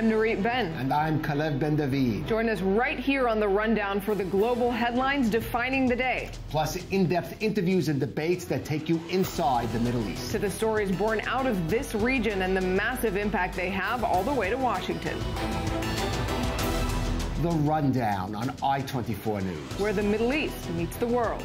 I'm Nurit Ben. And I'm Calev Ben David. Join us right here on the rundown for the global headlines defining the day. Plus, in depth interviews and debates that take you inside the Middle East. To the stories born out of this region and the massive impact they have all the way to Washington. The rundown on I 24 News. Where the Middle East meets the world.